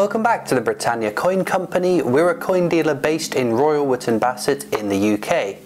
Welcome back to the Britannia Coin Company. We're a coin dealer based in Royal Wootton Bassett in the UK.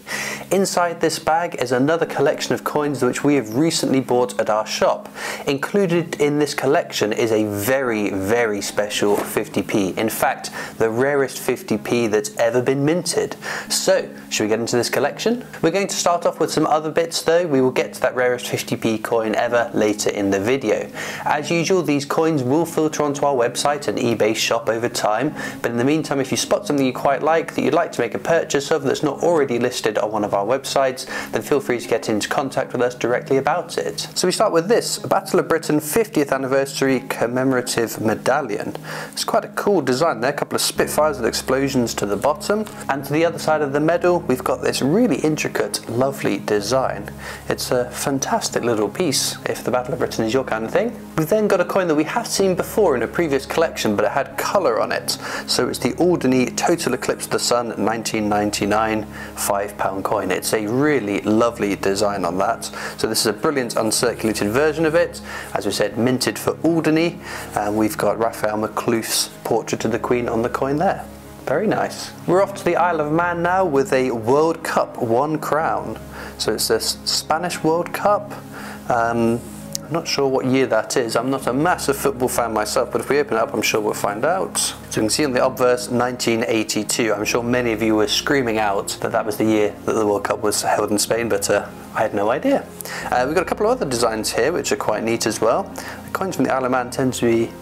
Inside this bag is another collection of coins which we have recently bought at our shop. Included in this collection is a very, very special 50p. In fact, the rarest 50p that's ever been minted. So, should we get into this collection? We're going to start off with some other bits though. We will get to that rarest 50p coin ever later in the video. As usual, these coins will filter onto our website and eBay shop over time. But in the meantime, if you spot something you quite like that you'd like to make a purchase of that's not already listed on one of our websites, then feel free to get into contact with us directly about it. So we start with this, Battle of Britain 50th Anniversary Commemorative Medallion. It's quite a cool design there, a couple of Spitfires with explosions to the bottom. And to the other side of the medal, we've got this really intricate, lovely design. It's a fantastic little piece if the Battle of Britain is your kind of thing. We've then got a coin that we have seen before in a previous collection, but it had colour on it. So it's the Alderney Total Eclipse of the Sun 1999 £5 coin. It's a really lovely design on that. So this is a brilliant uncirculated version of it. As we said, minted for Alderney. And we've got Raphael Maklouf's portrait of the Queen on the coin there. Very nice. We're off to the Isle of Man now with a World Cup One Crown. So it's this Spanish World Cup. Um, I'm not sure what year that is. I'm not a massive football fan myself, but if we open it up, I'm sure we'll find out. So you can see on the obverse 1982. I'm sure many of you were screaming out that that was the year that the World Cup was held in Spain, but uh, I had no idea. Uh, we've got a couple of other designs here, which are quite neat as well. The coins from the Isle of Man tend to be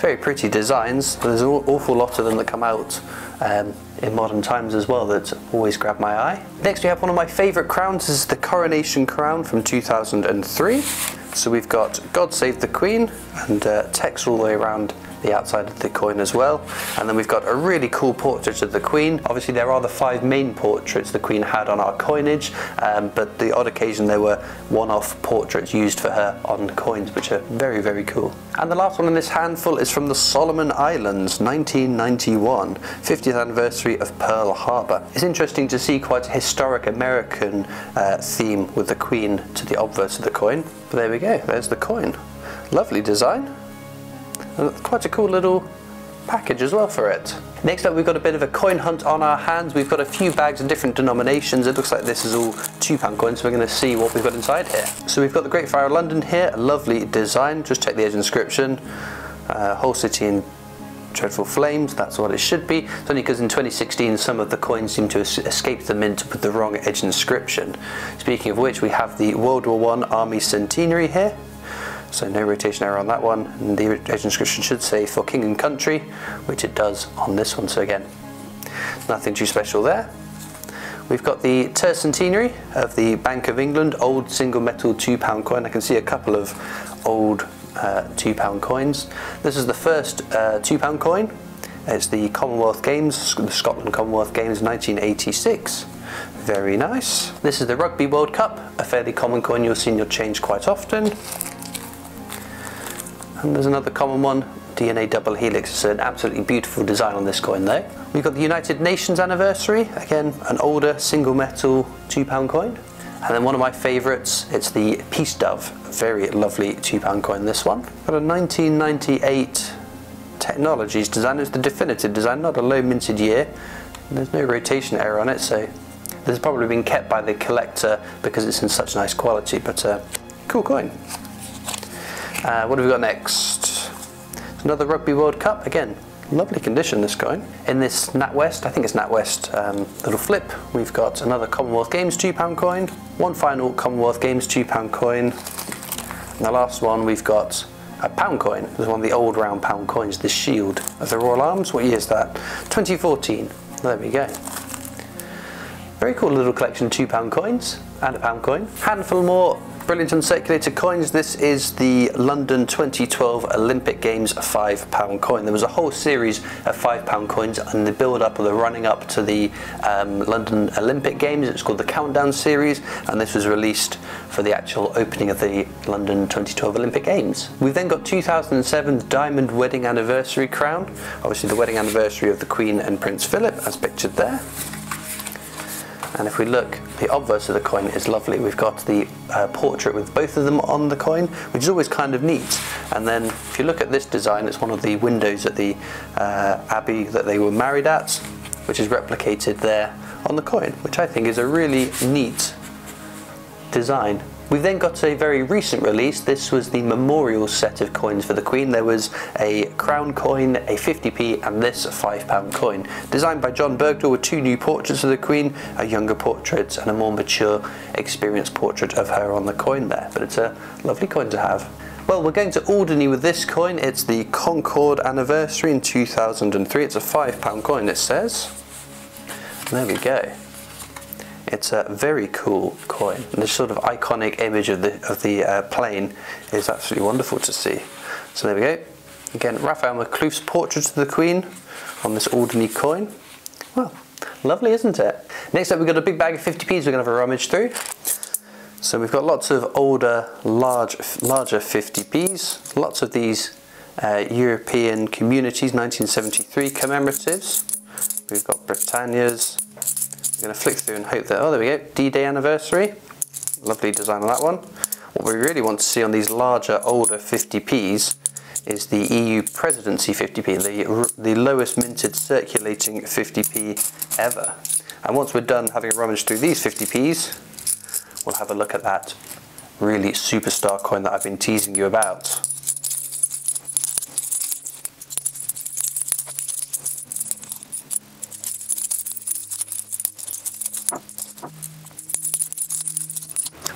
very pretty designs. There's an awful lot of them that come out um, in modern times as well that always grab my eye. Next we have one of my favourite crowns. This is the Coronation Crown from 2003. So we've got God Save the Queen and uh, text all the way around the outside of the coin as well. And then we've got a really cool portrait of the Queen. Obviously there are the five main portraits the Queen had on our coinage, um, but the odd occasion there were one-off portraits used for her on coins, which are very, very cool. And the last one in this handful is from the Solomon Islands, 1991, 50th anniversary of Pearl Harbor. It's interesting to see quite a historic American uh, theme with the Queen to the obverse of the coin. But there we go, there's the coin. Lovely design. Quite a cool little package as well for it. Next up we've got a bit of a coin hunt on our hands. We've got a few bags of different denominations. It looks like this is all £2 coins so we're going to see what we've got inside here. So we've got the Great Fire of London here, a lovely design. Just check the edge inscription. Uh, whole city in dreadful flames, that's what it should be. It's only because in 2016 some of the coins seem to escape the mint with the wrong edge inscription. Speaking of which, we have the World War I Army Centenary here. So no rotation error on that one. And the inscription should say for king and country, which it does on this one. So again, nothing too special there. We've got the tercentenary of the Bank of England, old single metal £2 coin. I can see a couple of old uh, £2 coins. This is the first uh, £2 coin. It's the Commonwealth Games, the Scotland Commonwealth Games 1986. Very nice. This is the Rugby World Cup, a fairly common coin you'll see in your change quite often. And there's another common one, DNA double helix. It's an absolutely beautiful design on this coin though. We've got the United Nations anniversary, again an older single metal two pound coin. And then one of my favourites, it's the Peace Dove, very lovely two pound coin this one. Got a 1998 Technologies design, it's the definitive design, not a low minted year. There's no rotation error on it, so this has probably been kept by the collector because it's in such nice quality, but uh, cool coin. Uh, what have we got next? Another Rugby World Cup. Again, lovely condition this coin. In this NatWest, I think it's NatWest um, little flip, we've got another Commonwealth Games £2 coin, one final Commonwealth Games £2 coin, and the last one we've got a pound coin. This is one of the old round pound coins, the shield of the Royal Arms. What year is that? 2014. There we go. Very cool little collection of £2 coins and a pound coin. Handful more brilliant uncirculated coins. This is the London 2012 Olympic Games £5 coin. There was a whole series of £5 coins and the build up or the running up to the um, London Olympic Games. It's called the Countdown series and this was released for the actual opening of the London 2012 Olympic Games. We've then got 2007 Diamond Wedding Anniversary Crown. Obviously the wedding anniversary of the Queen and Prince Philip as pictured there. And if we look, the obverse of the coin is lovely. We've got the uh, portrait with both of them on the coin, which is always kind of neat. And then if you look at this design, it's one of the windows at the uh, abbey that they were married at, which is replicated there on the coin, which I think is a really neat design. We've then got a very recent release. This was the memorial set of coins for the Queen. There was a crown coin, a 50p, and this £5 coin. Designed by John Bergdahl with two new portraits of the Queen, a younger portrait and a more mature, experienced portrait of her on the coin there. But it's a lovely coin to have. Well, we're going to Alderney with this coin. It's the Concorde anniversary in 2003. It's a £5 coin, it says. There we go. It's a very cool coin. And this sort of iconic image of the, of the uh, plane is absolutely wonderful to see. So there we go. Again, Raphael Maklouf's portrait of the Queen on this Alderney coin. Well, lovely, isn't it? Next up, we've got a big bag of 50p's we're going to have a rummage through. So we've got lots of older, large, larger 50p's, lots of these uh, European communities 1973 commemoratives. We've got Britannia's, we're going to flick through and hope that, oh there we go, D-Day anniversary. Lovely design on that one. What we really want to see on these larger, older 50p's is the EU Presidency 50p, the, the lowest minted circulating 50p ever. And once we're done having a rummage through these 50p's, we'll have a look at that really superstar coin that I've been teasing you about.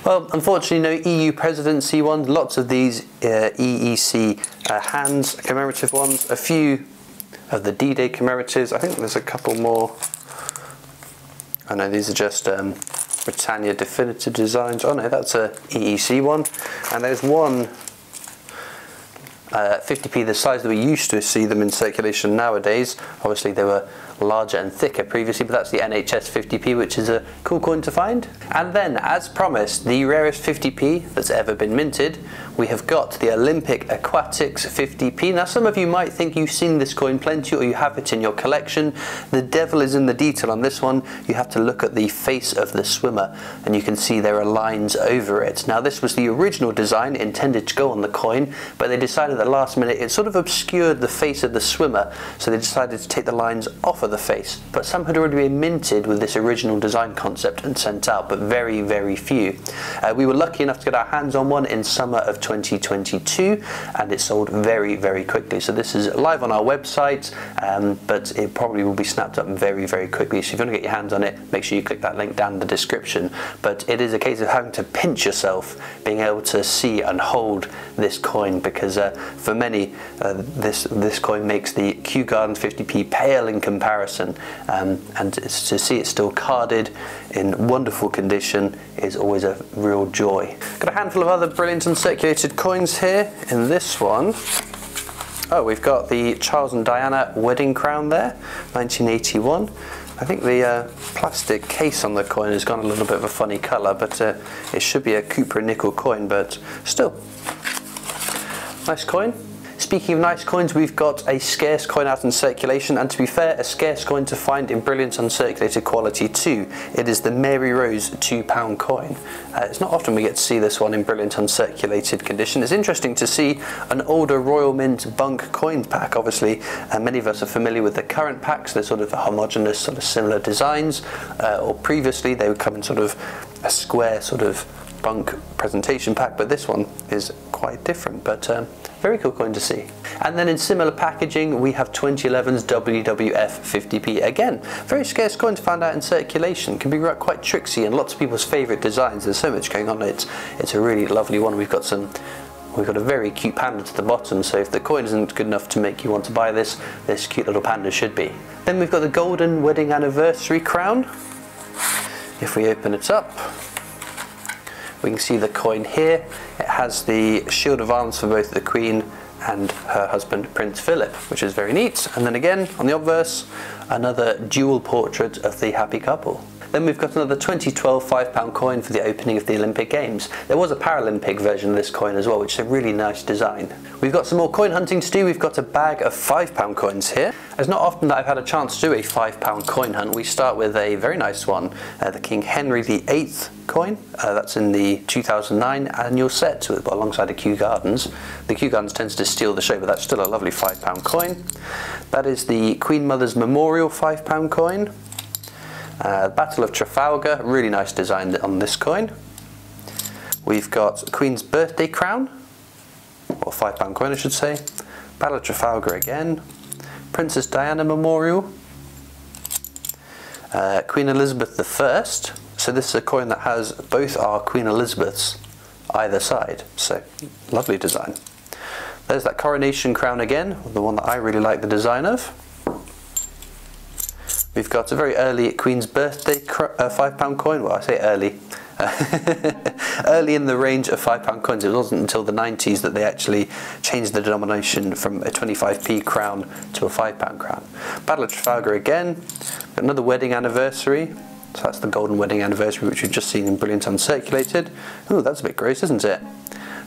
Well, unfortunately, no EU presidency ones. Lots of these uh, EEC uh, hands, commemorative ones. A few of the D-Day commemoratives. I think there's a couple more. I know these are just um, Britannia definitive designs. Oh no, that's a EEC one. And there's one uh, 50p the size that we used to see them in circulation nowadays. Obviously, they were larger and thicker previously, but that's the NHS 50p, which is a cool coin to find. And then, as promised, the rarest 50p that's ever been minted, we have got the Olympic Aquatics 50p. Now, some of you might think you've seen this coin plenty or you have it in your collection. The devil is in the detail on this one. You have to look at the face of the swimmer and you can see there are lines over it. Now, this was the original design intended to go on the coin, but they decided at the last minute it sort of obscured the face of the swimmer, so they decided to take the lines off of the face. But some had already been minted with this original design concept and sent out, but very, very few. Uh, we were lucky enough to get our hands on one in summer of 2022 and it sold very, very quickly. So this is live on our website, um, but it probably will be snapped up very, very quickly. So if you want to get your hands on it, make sure you click that link down in the description. But it is a case of having to pinch yourself, being able to see and hold this coin because uh, for many, uh, this, this coin makes the Kew Gardens 50p pale in comparison. Um, and to see it still carded in wonderful condition is always a real joy. Got a handful of other brilliant uncirculated coins here. In this one, oh, we've got the Charles and Diana wedding crown there, 1981. I think the uh, plastic case on the coin has gone a little bit of a funny colour, but uh, it should be a cupro-nickel coin, but still, nice coin. Speaking of nice coins, we've got a scarce coin out in circulation, and to be fair, a scarce coin to find in brilliant uncirculated quality too. It is the Mary Rose £2 coin. Uh, it's not often we get to see this one in brilliant uncirculated condition. It's interesting to see an older Royal Mint BUNC coin pack. Obviously, uh, many of us are familiar with the current packs. They're sort of homogenous, sort of similar designs, uh, or previously they would come in sort of a square sort of BUNC presentation pack, but this one is quite different. But um, very cool coin to see. And then in similar packaging, we have 2011's WWF 50p. Again, very scarce coin to find out in circulation. Can be quite tricksy and lots of people's favourite designs. There's so much going on. It's, it's a really lovely one. We've got some We've got a very cute panda to the bottom, so if the coin isn't good enough to make you want to buy this, this cute little panda should be. Then we've got the golden wedding anniversary crown. If we open it up, we can see the coin here. It has the shield of arms for both the Queen and her husband Prince Philip, which is very neat. And then again, on the obverse, another dual portrait of the happy couple. Then we've got another 2012 £5 coin for the opening of the Olympic Games. There was a Paralympic version of this coin as well, which is a really nice design. We've got some more coin hunting to do. We've got a bag of £5 coins here. It's not often that I've had a chance to do a £5 coin hunt. We start with a very nice one, uh, the King Henry VIII coin. Uh, that's in the 2009 annual set with, alongside the Kew Gardens. The Kew Gardens tends to steal the show, but that's still a lovely £5 coin. That is the Queen Mother's Memorial £5 coin. Uh, Battle of Trafalgar, really nice design on this coin. We've got Queen's Birthday Crown, or £5 coin I should say. Battle of Trafalgar again. Princess Diana Memorial. Uh, Queen Elizabeth I. So this is a coin that has both our Queen Elizabeths either side. So lovely design. There's that coronation crown again, the one that I really like the design of. We've got a very early Queen's birthday uh, £5 coin. Well, I say early. early in the range of £5 coins. It wasn't until the 90s that they actually changed the denomination from a 25p crown to a £5 crown. Battle of Trafalgar again. Another wedding anniversary. So that's the golden wedding anniversary, which we've just seen in Brilliant Uncirculated. Oh, that's a bit gross, isn't it?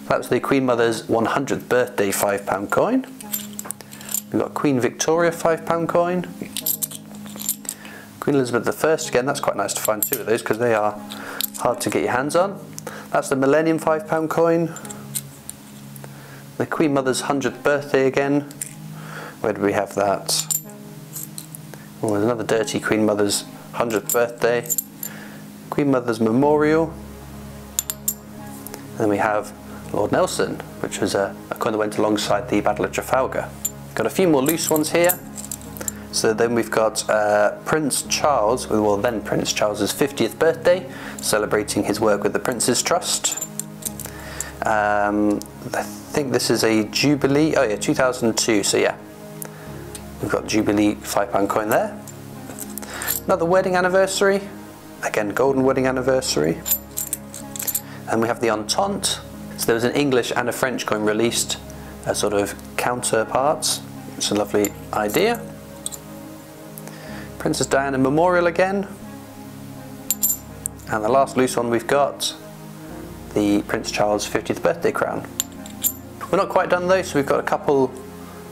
That's the Queen Mother's 100th birthday £5 coin. We've got Queen Victoria £5 coin. Queen Elizabeth I, again, that's quite nice to find two of those because they are hard to get your hands on. That's the Millennium £5 coin. The Queen Mother's 100th birthday again. Where do we have that? Oh, there's another dirty Queen Mother's 100th birthday. Queen Mother's Memorial. And then we have Lord Nelson, which was a, a coin that went alongside the Battle of Trafalgar. Got a few more loose ones here. So then we've got uh, Prince Charles, well then Prince Charles's 50th birthday, celebrating his work with the Prince's Trust. Um, I think this is a Jubilee, oh yeah, 2002, so yeah. We've got Jubilee £5 coin there. Another wedding anniversary, again golden wedding anniversary. And we have the Entente. So there was an English and a French coin released as sort of counterparts. It's a lovely idea. Princess Diana Memorial again. And the last loose one we've got, the Prince Charles 50th birthday crown. We're not quite done though, so we've got a couple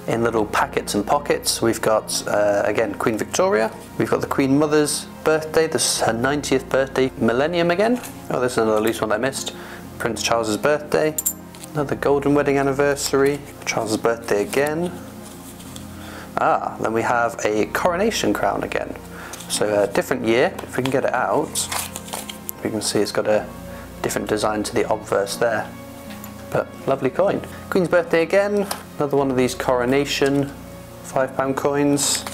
in little packets and pockets. We've got, uh, again, Queen Victoria. We've got the Queen Mother's birthday. This is her 90th birthday. Millennium again. Oh, this is another loose one I missed. Prince Charles's birthday. Another golden wedding anniversary. Charles's birthday again. Ah, then we have a coronation crown again. So a different year, if we can get it out, we can see it's got a different design to the obverse there. But lovely coin. Queen's birthday again, another one of these coronation five pound coins.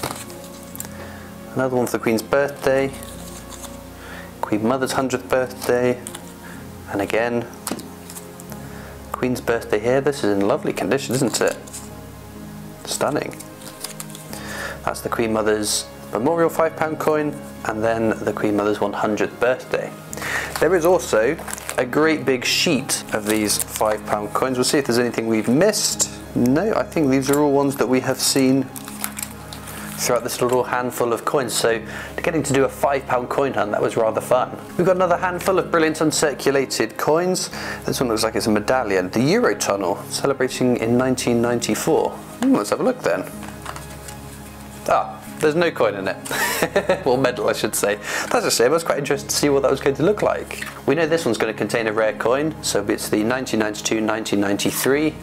Another one for the Queen's birthday. Queen Mother's 100th birthday. And again, Queen's birthday here. This is in lovely condition, isn't it? Stunning. That's the Queen Mother's Memorial £5 coin and then the Queen Mother's 100th birthday. There is also a great big sheet of these £5 coins. We'll see if there's anything we've missed. No, I think these are all ones that we have seen throughout this little handful of coins. So getting to do a £5 coin hunt, that was rather fun. We've got another handful of brilliant uncirculated coins. This one looks like it's a medallion. The Eurotunnel, celebrating in 1994. Hmm, let's have a look then. Ah, there's no coin in it. well, medal, I should say. That's a shame. I was quite interested to see what that was going to look like. We know this one's going to contain a rare coin, so it's the 1992-1993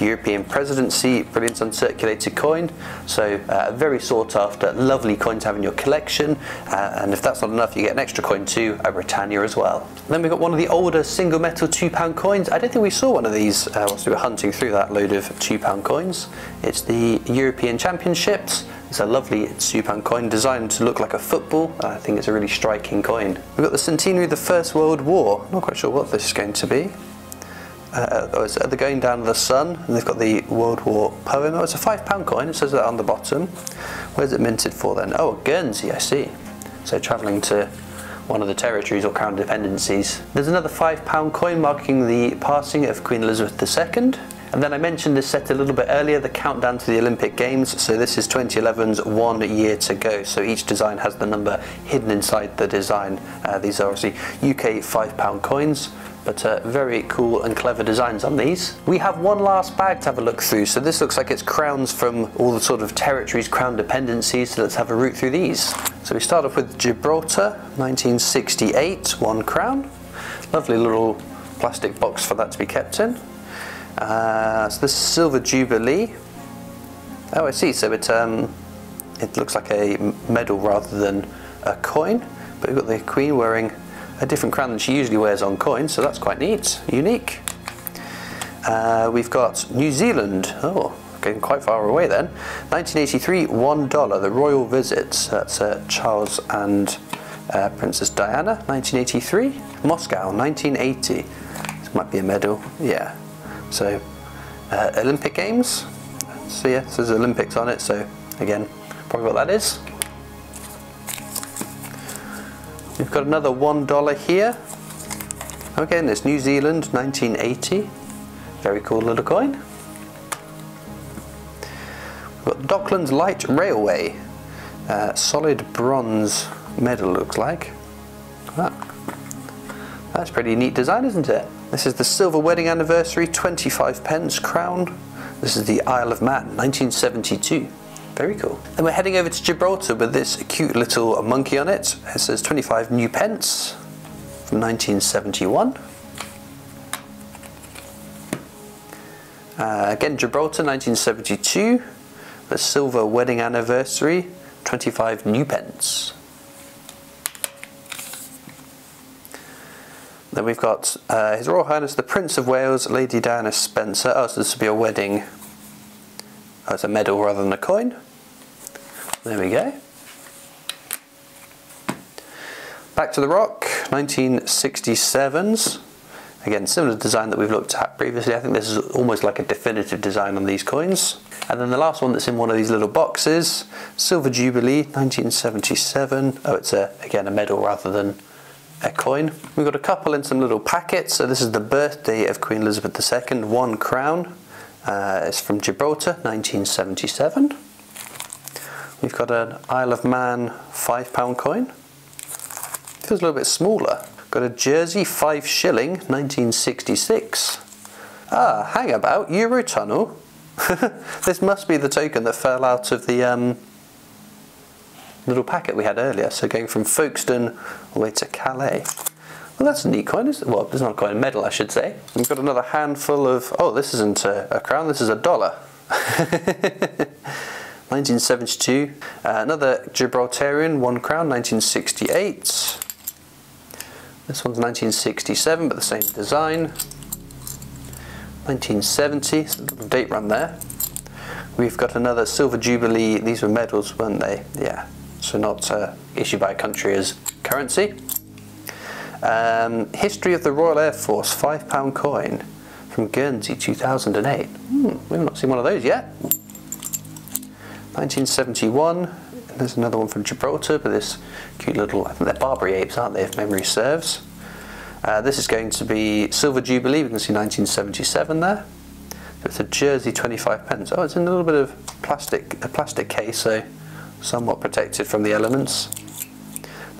European Presidency Brilliant Uncirculated coin. So uh, very sought after, lovely coin to have in your collection. Uh, and if that's not enough, you get an extra coin too, a Britannia as well. Then we've got one of the older single metal two pound coins. I don't think we saw one of these uh, whilst we were hunting through that load of two pound coins. It's the European Championships. It's a lovely pound coin designed to look like a football. I think it's a really striking coin. We've got the centenary of the First World War. Not quite sure what this is going to be uh, it's at the going down the sun, and they've got the World War poem. Oh, it's a five pound coin, it says that on the bottom. Where's it minted for then? Oh, Guernsey, I see. So travelling to one of the territories or crown dependencies. There's another five pound coin marking the passing of Queen Elizabeth II. And then I mentioned this set a little bit earlier, the countdown to the Olympic Games. So this is 2011's one year to go. So each design has the number hidden inside the design. Uh, these are obviously UK £5 coins but uh, very cool and clever designs on these. We have one last bag to have a look through. So this looks like it's crowns from all the sort of territories, crown dependencies. So let's have a route through these. So we start off with Gibraltar, 1968, one crown. Lovely little plastic box for that to be kept in. Uh, so this is Silver Jubilee. Oh, I see. So it um, it looks like a medal rather than a coin. But we've got the Queen wearing a different crown than she usually wears on coins, so that's quite neat, unique. Uh, we've got New Zealand. Oh, getting quite far away then. 1983, one dollar. The royal visits. That's uh, Charles and uh, Princess Diana. 1983. Moscow, 1980. This might be a medal. Yeah. So uh, Olympic Games. So yeah, there's Olympics on it. So again, probably what that is. We've got another $1 here. Again, it's New Zealand 1980. Very cool little coin. We've got Docklands Light Railway. Uh, solid bronze medal looks like. Ah, that's pretty neat design, isn't it? This is the silver wedding anniversary, 25 pence crown. This is the Isle of Man, 1972. Very cool. And we're heading over to Gibraltar with this cute little monkey on it. It says 25 new pence from 1971. Uh, again, Gibraltar 1972. The silver wedding anniversary, 25 new pence. Then we've got uh, His Royal Highness the Prince of Wales, Lady Diana Spencer. Oh, so this will be a wedding It's a medal rather than a coin. There we go. Back to the rock, 1967s. Again, similar design that we've looked at previously. I think this is almost like a definitive design on these coins. And then the last one that's in one of these little boxes, Silver Jubilee, 1977. Oh, it's a, again a medal rather than a coin. We've got a couple in some little packets. So this is the birthday of Queen Elizabeth II, one crown. Uh, it's from Gibraltar, 1977. We've got an Isle of Man £5 coin. Feels a little bit smaller. Got a Jersey 5 shilling, 1966. Ah, hang about, Eurotunnel. this must be the token that fell out of the um, little packet we had earlier. So going from Folkestone all the way to Calais. Well, that's a neat coin, it? Well, it's not quite a medal, I should say. We've got another handful of, oh, this isn't a, a crown, this is a dollar. 1972. Uh, another Gibraltarian, one crown, 1968. This one's 1967, but the same design. 1970, so little date run there. We've got another Silver Jubilee, these were medals, weren't they? Yeah, so not uh, issued by a country as currency. Um, History of the Royal Air Force, £5 coin from Guernsey 2008. Hmm, we've not seen one of those yet. 1971, there's another one from Gibraltar, but this cute little, I think they're Barbary apes, aren't they, if memory serves. Uh, this is going to be Silver Jubilee, we can see 1977 there. It's a Jersey 25 pence. Oh, it's in a little bit of plastic, a plastic case, so somewhat protected from the elements.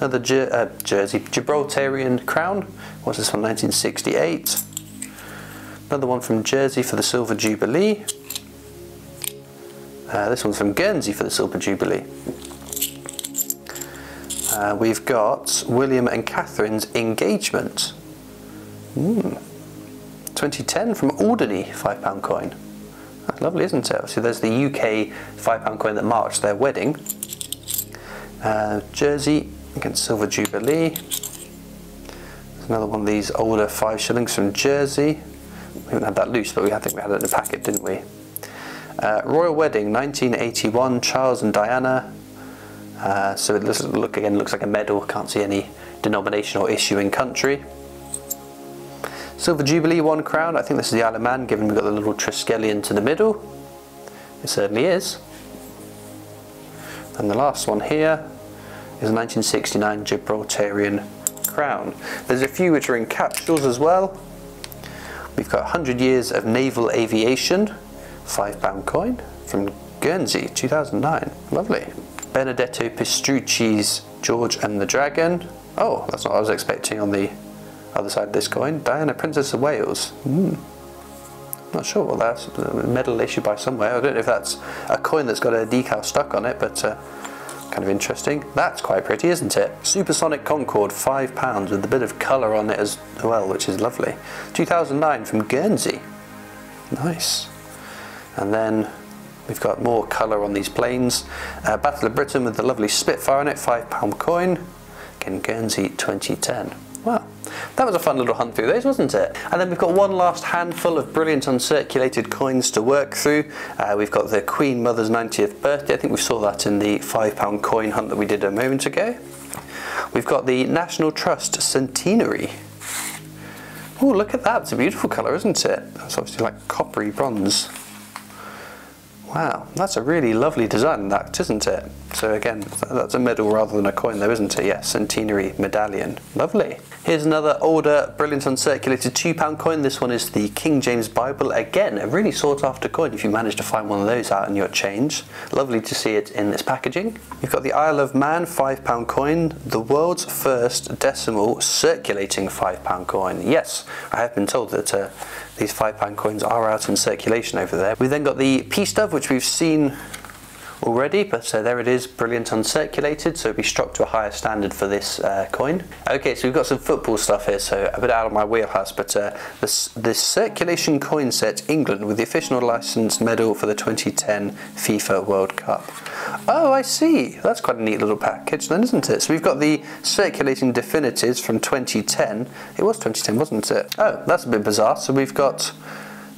Another Jer uh, Jersey Gibraltarian crown. What's this one? 1968. Another one from Jersey for the Silver Jubilee. Uh, this one's from Guernsey for the Silver Jubilee. Uh, we've got William and Catherine's engagement. Mm. 2010 from Alderney, £5 coin. That's lovely, isn't it? So there's the UK £5 coin that marks their wedding. Uh, Jersey against Silver Jubilee. Another one of these older five shillings from Jersey. We haven't had that loose, but we I think we had it in a packet, didn't we? Uh, Royal Wedding, 1981, Charles and Diana. Uh, so it looks, look again looks like a medal. Can't see any denomination or issuing country. Silver Jubilee, one crown. I think this is the Isle of Man, given we've got the little Triskelion to the middle. It certainly is. And the last one here, is a 1969 Gibraltarian crown. There's a few which are in capsules as well. We've got 100 years of naval aviation, £5 coin from Guernsey, 2009. Lovely. Benedetto Pistrucci's George and the Dragon. Oh, that's not what I was expecting on the other side of this coin. Diana, Princess of Wales. Hmm. Not sure what that's. A medal issued by somewhere. I don't know if that's a coin that's got a decal stuck on it, but uh, kind of interesting. That's quite pretty, isn't it? Supersonic Concorde, five pounds with a bit of colour on it as well, which is lovely. 2009 from Guernsey. Nice. And then we've got more colour on these planes. Uh, Battle of Britain with the lovely Spitfire on it, five pound coin. Again, Guernsey 2010. That was a fun little hunt through those, wasn't it? And then we've got one last handful of brilliant uncirculated coins to work through. Uh, we've got the Queen Mother's 90th birthday. I think we saw that in the £5 coin hunt that we did a moment ago. We've got the National Trust Centenary. Oh, look at that. It's a beautiful colour, isn't it? That's obviously like coppery bronze. Wow, that's a really lovely design, that isn't it? So again, that's a medal rather than a coin though, isn't it? Yes, centenary medallion. Lovely. Here's another older, brilliant uncirculated £2 coin. This one is the King James Bible. Again, a really sought after coin if you manage to find one of those out in your change. Lovely to see it in this packaging. You've got the Isle of Man £5 coin, the world's first decimal circulating £5 coin. Yes, I have been told that uh, these £5 coins are out in circulation over there. We then got the Peace Dove, which we've seen already, but uh, there it is, brilliant uncirculated, so be struck to a higher standard for this uh, coin. Okay, so we've got some football stuff here, so a bit out of my wheelhouse, but uh, this, this circulation coin set England with the official licensed medal for the 2010 FIFA World Cup. Oh, I see. That's quite a neat little package then, isn't it? So we've got the circulating definitives from 2010. It was 2010, wasn't it? Oh, that's a bit bizarre. So we've got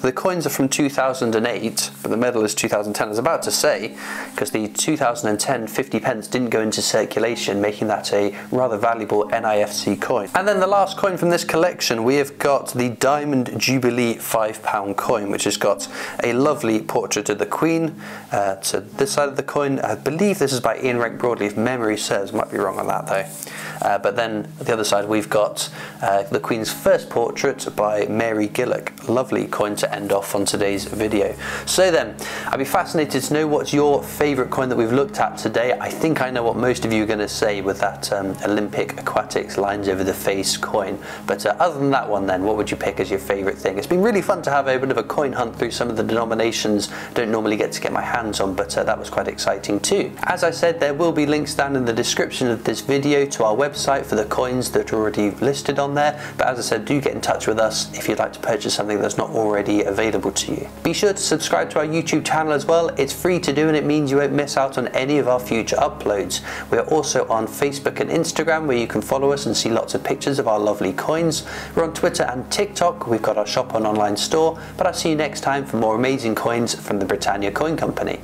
the coins are from 2008, but the medal is 2010. I was about to say, because the 2010 50 pence didn't go into circulation, making that a rather valuable NIFC coin. And then the last coin from this collection, we have got the Diamond Jubilee £5 coin, which has got a lovely portrait of the Queen. Uh, to this side of the coin, I believe this is by Ian Rank Broadley, if memory serves. Might be wrong on that though. Uh, but then the other side, we've got uh, the Queen's first portrait by Mary Gillick. Lovely coin to end off on today's video. So then, I'd be fascinated to know what's your favourite coin that we've looked at today. I think I know what most of you are going to say with that um, Olympic Aquatics lines over the face coin. But uh, other than that one then, what would you pick as your favourite thing? It's been really fun to have a bit of a coin hunt through some of the denominations I don't normally get to get my hands on, but uh, that was quite exciting too. As I said, there will be links down in the description of this video to our website for the coins that are already listed on there. But as I said, do get in touch with us if you'd like to purchase something that's not already available to you. Be sure to subscribe to our YouTube channel as well. It's free to do and it means you won't miss out on any of our future uploads. We're also on Facebook and Instagram where you can follow us and see lots of pictures of our lovely coins. We're on Twitter and TikTok. We've got our shop and online store. But I'll see you next time for more amazing coins from the Britannia Coin Company.